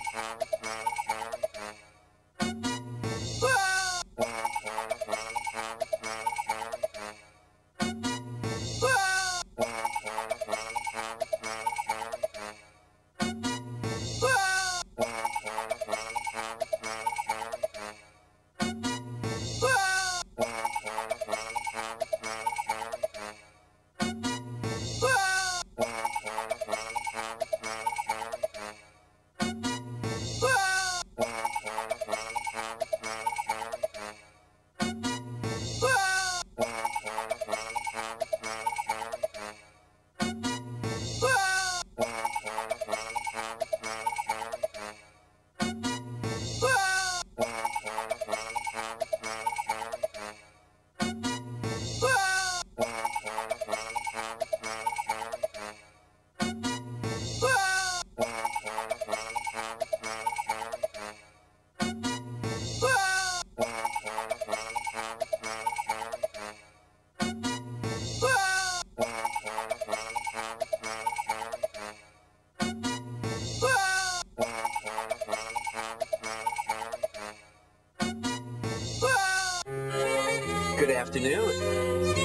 Thank you. Good afternoon.